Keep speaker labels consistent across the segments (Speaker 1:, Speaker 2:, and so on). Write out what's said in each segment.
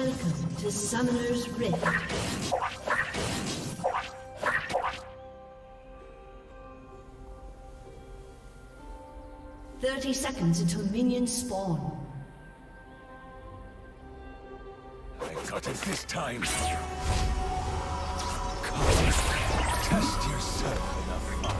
Speaker 1: Welcome to Summoner's Rift. Thirty seconds until minions spawn.
Speaker 2: I got it this time. Come, test yourself in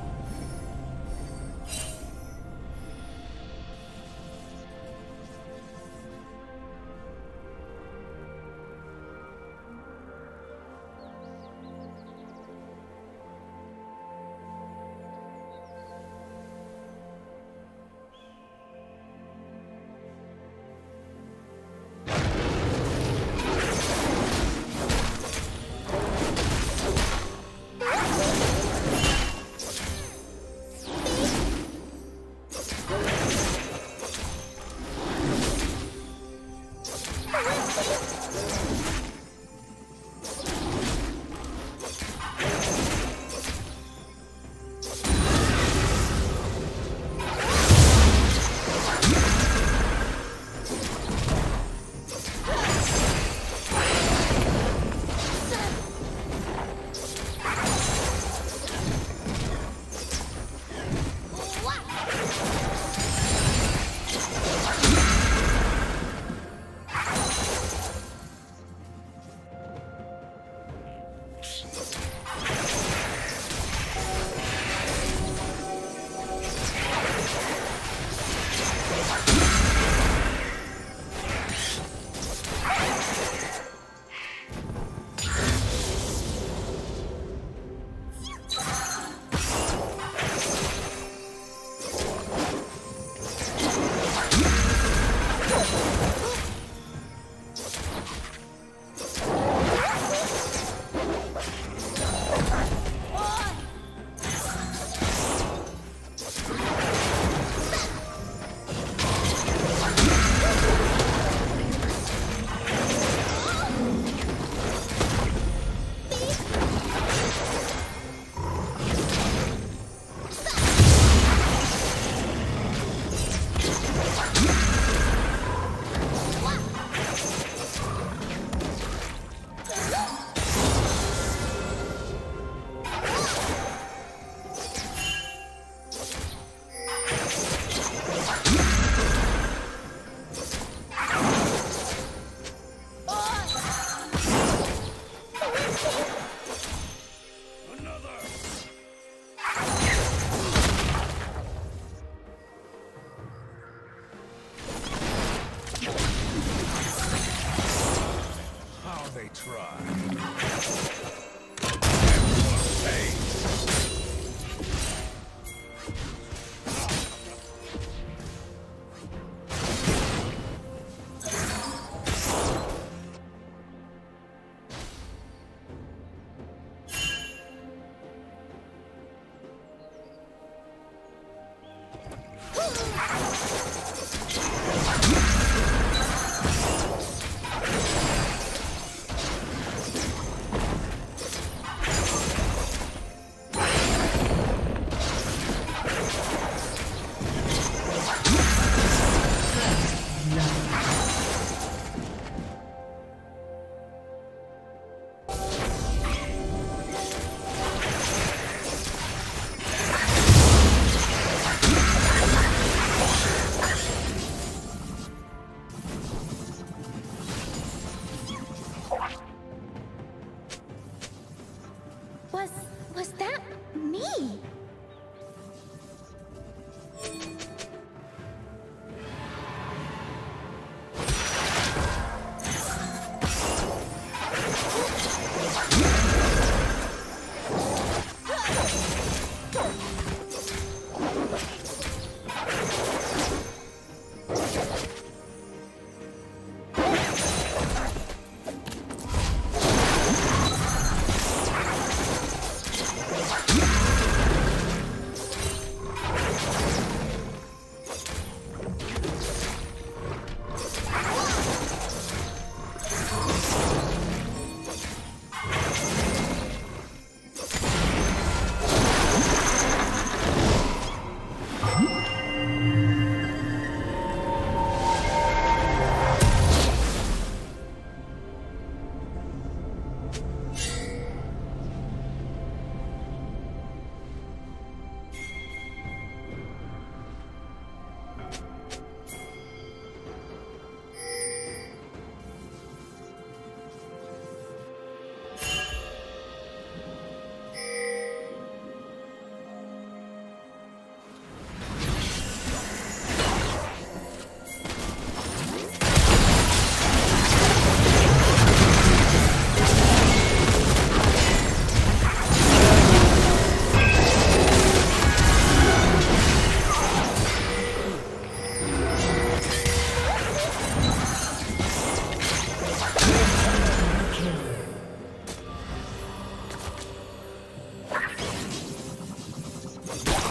Speaker 1: Yeah.